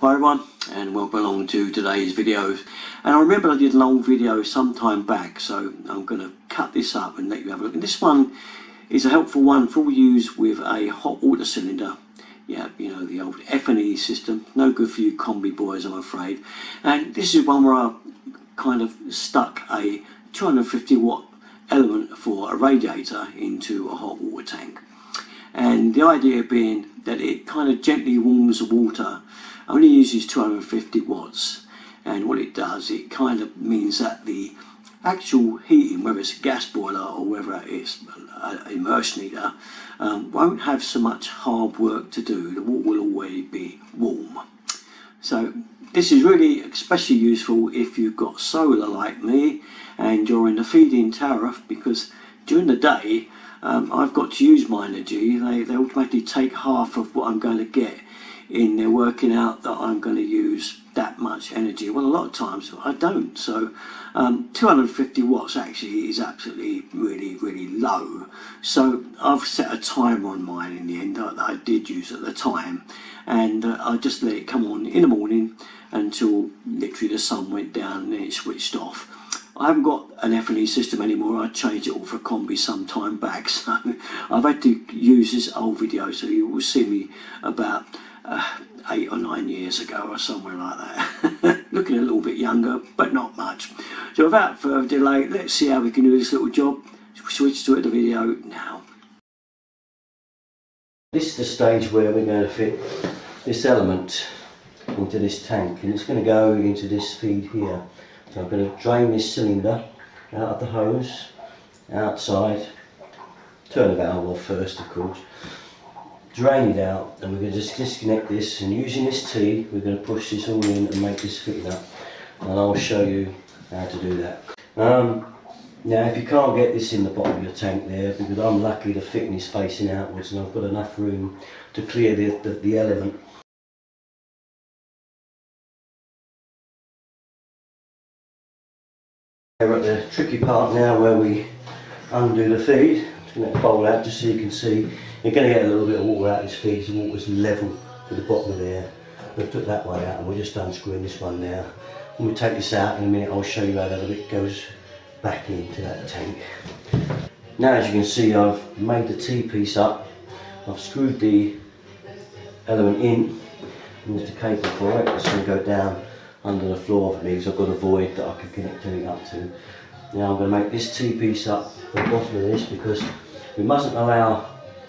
Hi everyone and welcome along to today's video. And I remember I did an old video some time back so I'm going to cut this up and let you have a look. And this one is a helpful one for use with a hot water cylinder. Yeah you know the old F&E system. No good for you combi boys I'm afraid. And this is one where I kind of stuck a 250 watt element for a radiator into a hot water tank. And the idea being that it kind of gently warms the water only uses 250 watts and what it does it kind of means that the actual heating whether it's a gas boiler or whether it's an immersion heater um, won't have so much hard work to do. The water will always be warm. So this is really especially useful if you've got solar like me and you're in the feed-in tariff because during the day um, I've got to use my energy. They, they automatically take half of what I'm going to get in there working out that I'm going to use that much energy. Well, a lot of times I don't. So um, 250 watts actually is absolutely really, really low. So I've set a timer on mine in the end that I did use at the time. And uh, I just let it come on in the morning until literally the sun went down and it switched off. I haven't got an F&E system anymore. I changed it all for a combi some time back. So I've had to use this old video. So you will see me about uh, eight or nine years ago or somewhere like that. Looking a little bit younger, but not much. So without further delay, let's see how we can do this little job. Switch to the video now. This is the stage where we're going to fit this element into this tank and it's going to go into this feed here. So I'm going to drain this cylinder out of the hose, outside, turn the valve off first of course, drain it out and we're going to just disconnect this and using this T we're going to push this all in and make this fit up and I'll show you how to do that. Um, now if you can't get this in the bottom of your tank there because I'm lucky the fitting is facing outwards and I've got enough room to clear the, the, the element. We're at the tricky part now where we undo the feed. Just going to out just so you can see you're going to get a little bit of water out of this feed so water's level to the bottom of there. We've took that way out and we're just unscrewing this one now. When we take this out in a minute I'll show you how that bit goes back into that tank. Now as you can see I've made the T-piece up. I've screwed the element in and there's the cable for it. It's going to go down under the floor for me because I've got a void that I can connect everything up to. Now I'm going to make this T-piece up the bottom of this because we mustn't allow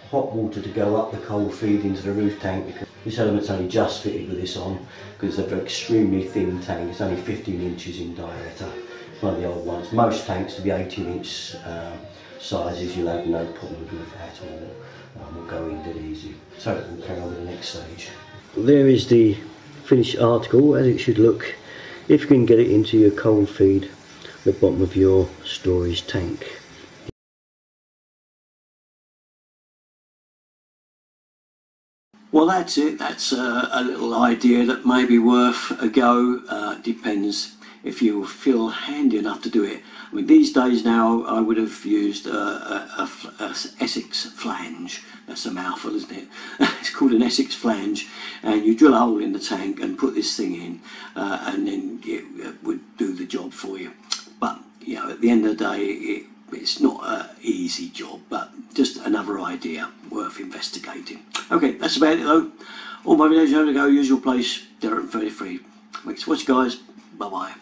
hot water to go up the cold feed into the roof tank because this element's only just fitted with this on because it's an extremely thin tank, it's only 15 inches in diameter, one of the old ones. Most tanks to be 18 inch um, sizes you'll have no problem with at all, um, will go in dead easy. So we'll carry on with the next stage. There is the finished article as it should look if you can get it into your cold feed the bottom of your storage tank. Well, that's it. That's a, a, little idea that may be worth a go. Uh, depends if you feel handy enough to do it. I mean, these days now, I would have used a, a, a Essex flange. That's a mouthful, isn't it? it's called an Essex flange, and you drill a hole in the tank and put this thing in, uh, and then it would do the job for you. You know, at the end of the day, it it's not an easy job, but just another idea worth investigating. Okay, that's about it though. All my videos are going to go, usual place, Derek 33. Thanks for watching guys, bye bye.